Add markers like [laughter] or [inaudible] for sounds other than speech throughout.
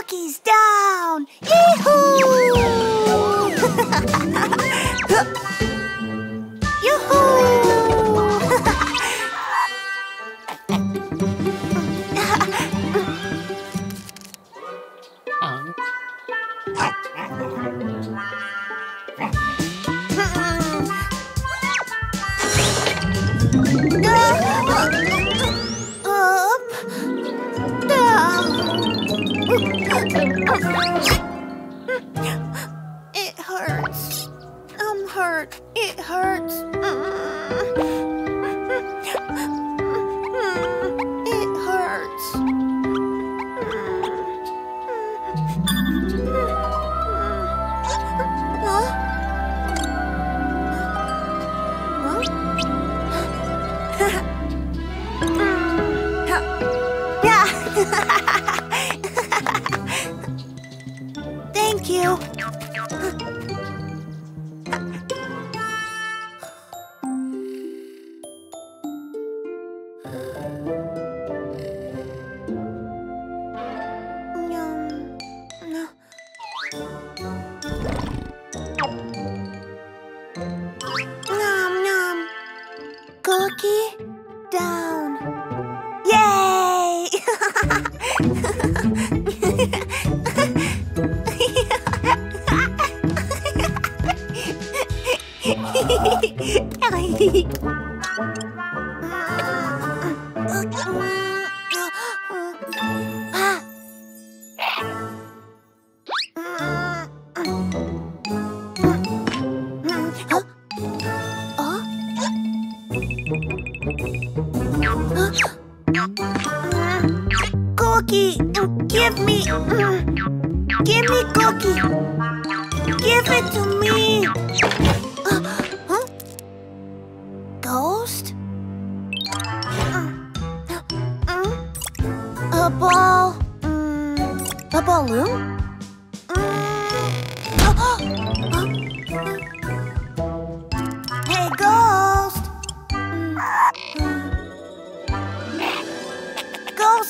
cookies down! Yee-hoo! hurt. It hurts.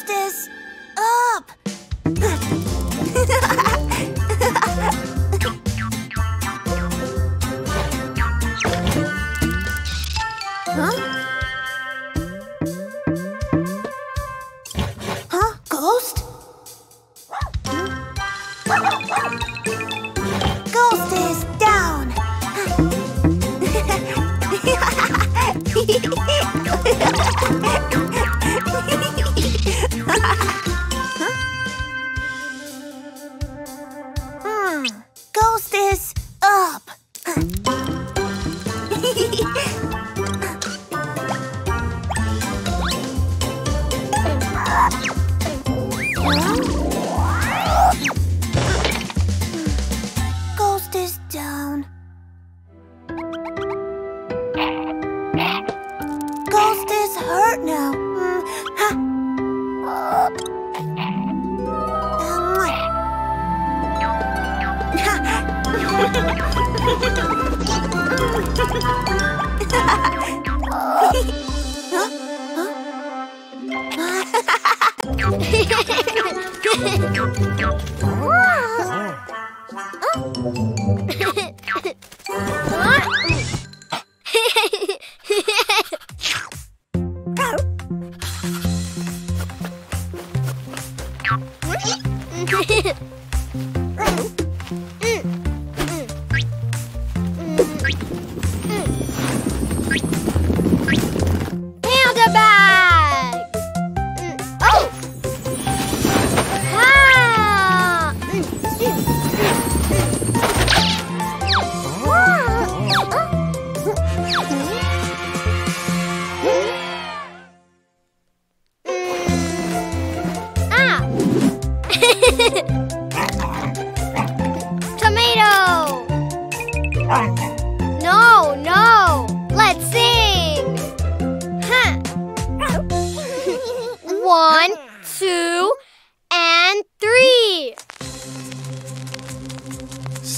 justice! this? 嘿 [laughs] 哇 [laughs]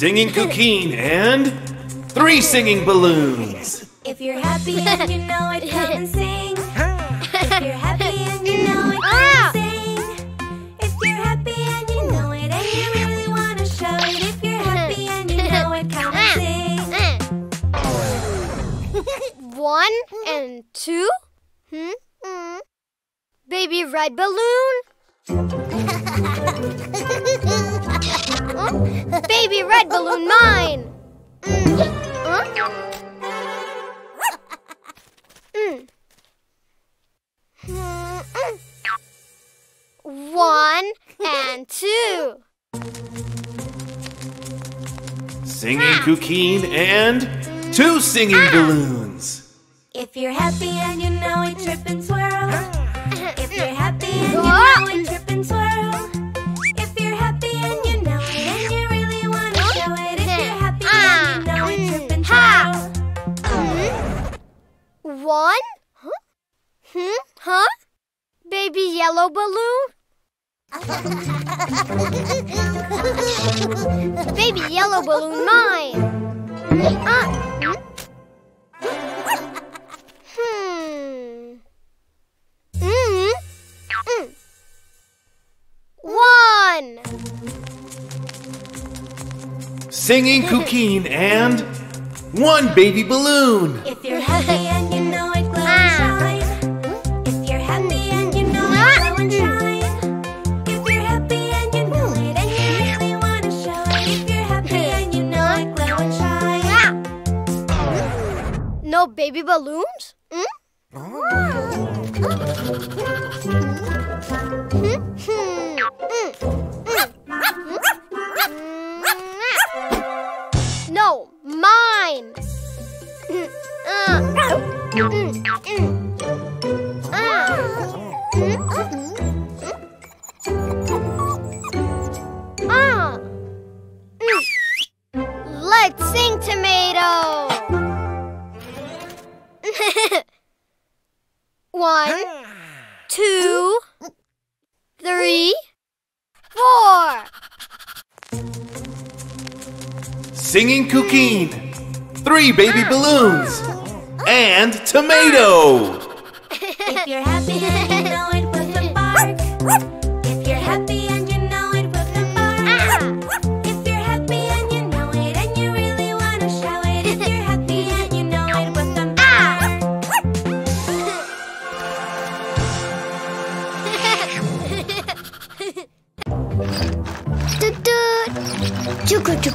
Singing Cuquín and three singing balloons. If you're happy and you know it, come and sing. If you're happy and you know it, come Ah. and sing. If you're happy and you know it, and you really want to show it. If you're happy and you know it, come and sing. [laughs] One and two. Hmm? Hmm. Baby red balloon. [laughs] Baby red balloon, mine. Mm. Mm. Mm, mm. One and two. Singing Cuquín and two singing balloons. If you're happy and you know it, trip and swirl. If you're happy and you Ah. know it, trip and swirl. Hmm? Huh? Baby yellow balloon? [laughs] Baby yellow balloon, mine. Ah. Hmm. Hmm. Mm. One. Singing Cuquín and one baby balloon. If you're happy baby balloons? Hmm? Hmm? Hmm. Mm. Mm. No, mine. [laughs] Mm. Singing three baby balloons, and tomato. If you're happy you know it, bark. If you're happy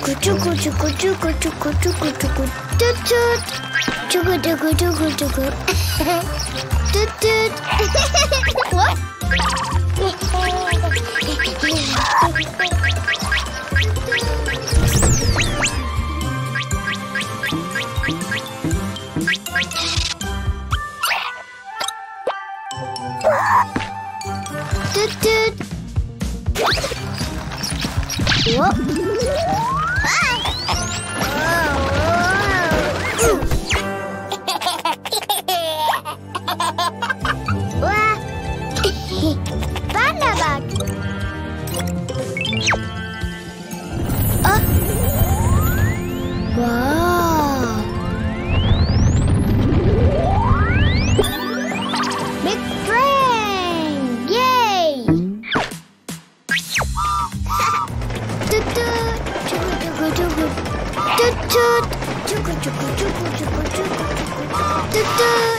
こちょこちょこちょこちょこちょこちょこちょちょちょこちょこちょこちょこちょちょわっ Toot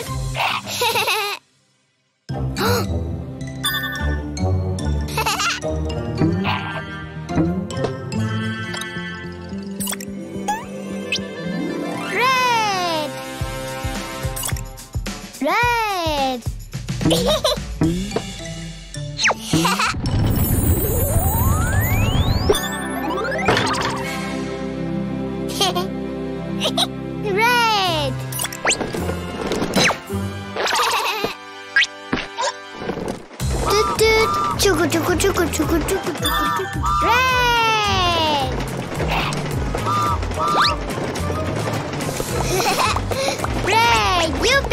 Red. Red. Red. Yippee.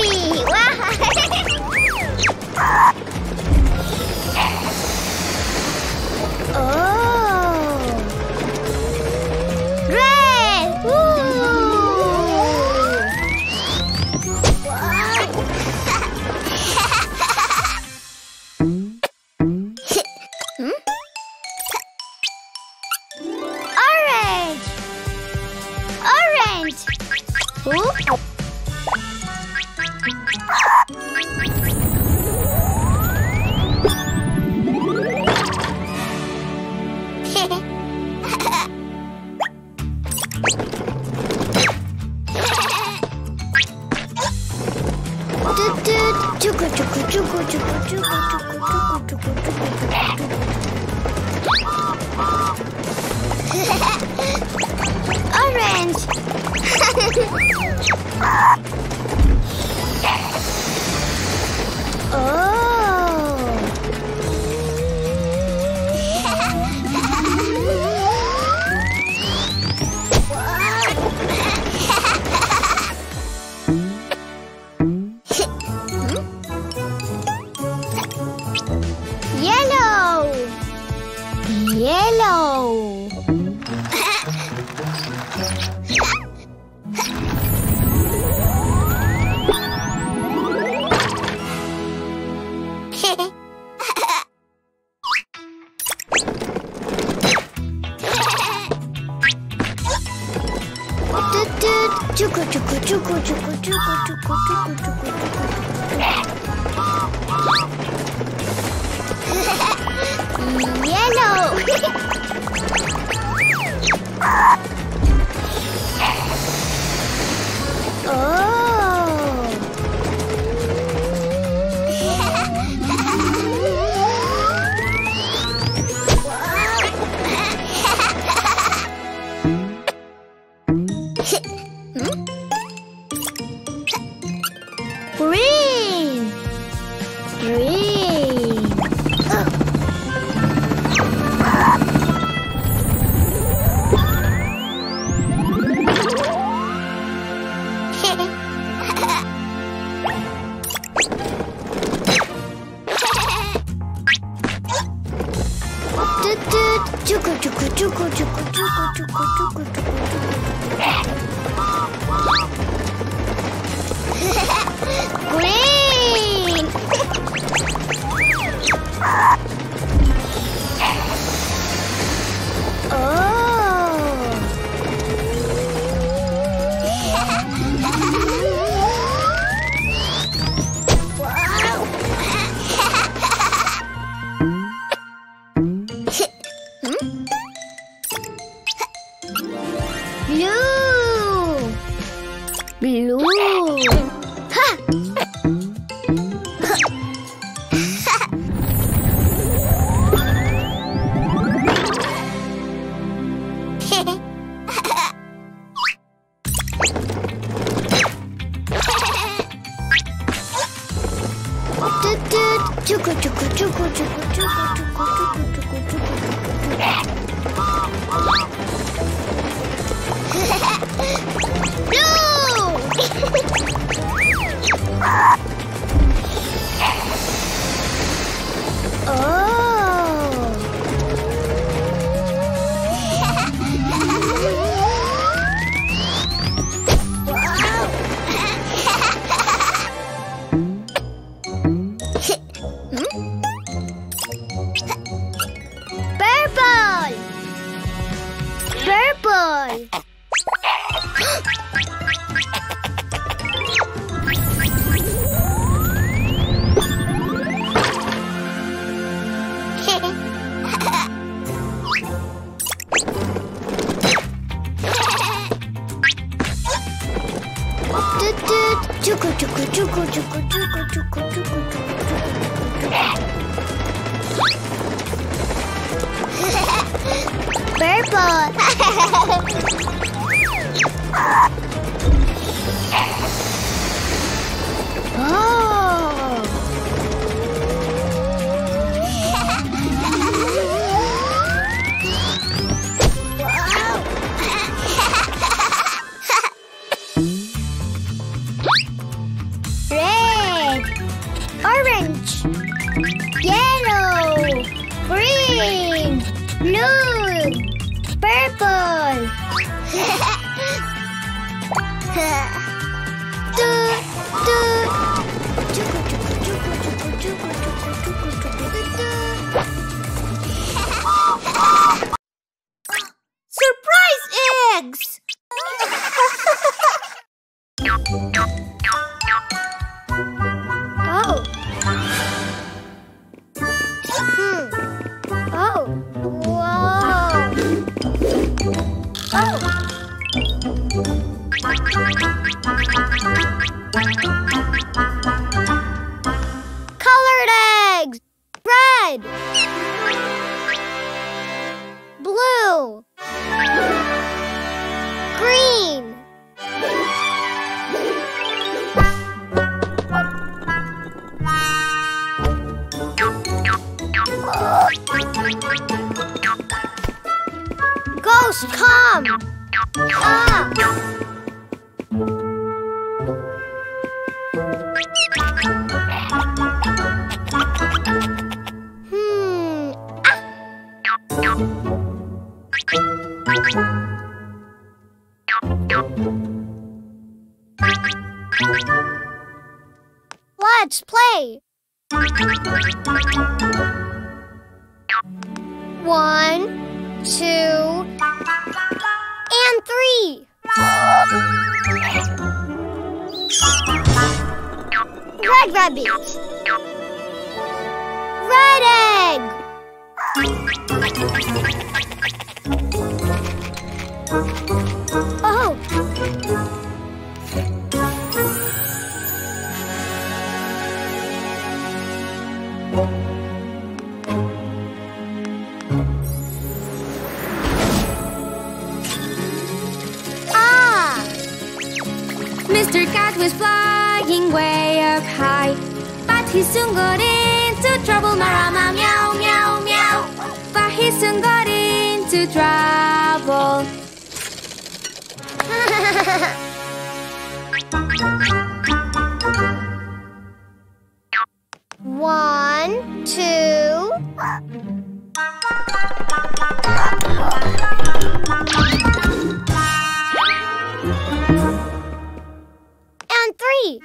Yellow! 嘿 [laughs] 嗯？Chuku, chuku, chuku, chuku, chuku, chuku, chuku. Blue! oh. [laughs] [laughs] Hmm? Tuku, tuku, tuku, One, two, and three. Red rabbit. Red egg. Oh. Mr. Cat was flying way up high, but he soon got into trouble. Marama meow meow meow, but he soon got into trouble. [laughs] One, two. Three.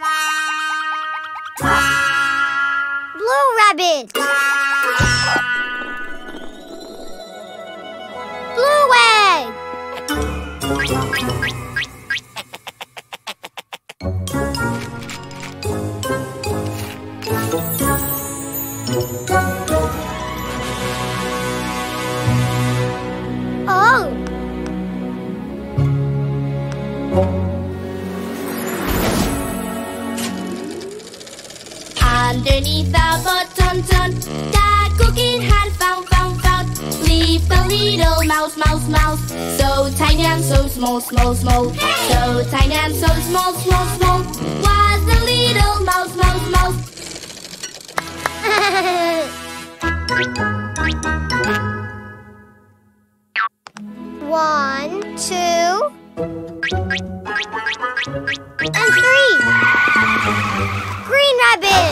Blue rabbit. Blue egg. Mouse, mouse. So tiny and so small, small, small. So tiny and so small, small, small. Was the little mouse, mouse, mouse. [laughs] One, two, and three. Green rabbit.